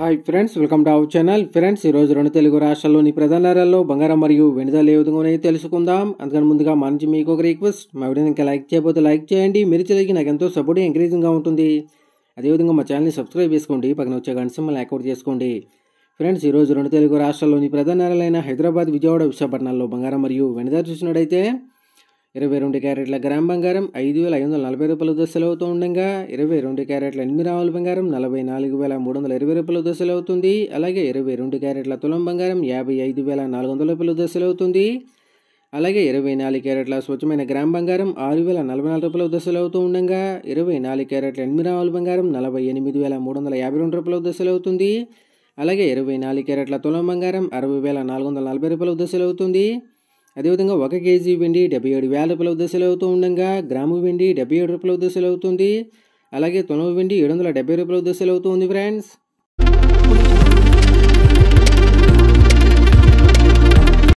Hi friends welcome to our channel. Friends ఈరోజు రెండు తెలుగు రాష్ట్రాల్లోని ప్రధాన నగరాల్లో బంగారం మరియు వెనుదల ఏ విధంగా తెలుసుకుందాం. అందుకని ముందుగా మా నుంచి మీకు ఒక రిక్వెస్ట్ మా వీడియోని ఇంకా లైక్ చేయకపోతే లైక్ చేయండి. మీరు చదివి నాకు ఎంతో సపోర్ట్ ఎంకరేజింగ్గా ఉంటుంది. అదేవిధంగా మా ఛానల్ని సబ్స్క్రైబ్ చేసుకోండి. పక్కన వచ్చే గంట సింబల్ యాక్టివేట్ చేసుకోండి. ఫ్రెండ్స్ ఈరోజు రెండు తెలుగు రాష్ట్రాల్లోని ప్రధాన నగరాలైన హైదరాబాద్ విజయవాడ విశాఖపట్నాల్లో బంగారం మరియు వెనుదల చూసినట్టయితే ఇరవై రెండు క్యారెట్ల గ్రామ్ బంగారం ఐదు వేల ఐదు వందల నలభై రూపాయల దశలు అవుతూ ఉండగా ఇరవై రెండు క్యారెట్ల ఎనిమిది రావుల బంగారం నలభై నాలుగు వేల మూడు వందల ఇరవై రూపాయల దశలు అవుతుంది. అలాగే ఇరవై రెండు క్యారెట్ల తులం బంగారం యాభై ఐదు వేల నాలుగు వందల రూపాయల దశలు అవుతుంది. అలాగే ఇరవై నాలుగు క్యారెట్ల స్వచ్ఛమైన గ్రామ్ బంగారం ఆరు వేల నలభై నాలుగు రూపాయల దశలు అవుతూ ఉండగా ఇరవై నాలుగు క్యారెట్ల ఎనిమిది రావుల బంగారం నలభై ఎనిమిది వేల మూడు వందల యాభై రెండు రూపాయల దశలు అవుతుంది. అలాగే ఇరవై నాలుగు క్యారెట్ల తులం బంగారం అరవై వేల నాలుగు వందల నలభై రూపాయల దశలు అవుతుంది. అదేవిధంగా ఒక కేజీ వెండి డెబ్బై ఏడు వేల రూపాయల దశలు అవుతూ ఉండగా గ్రాము వెండి డెబ్బై ఏడు రూపాయల దశలు అవుతుంది అలాగే తొనవ వెండి ఏడు వందల డెబ్బై రూపాయల దశలు అవుతుంది ఫ్రెండ్స్